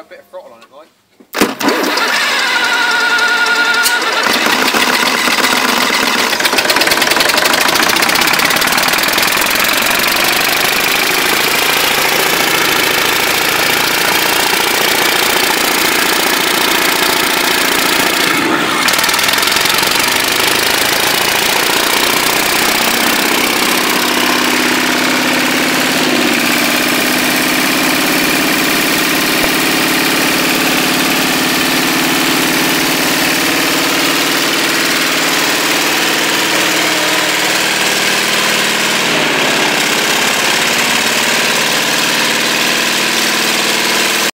throw a bit of throttle on it, Mike.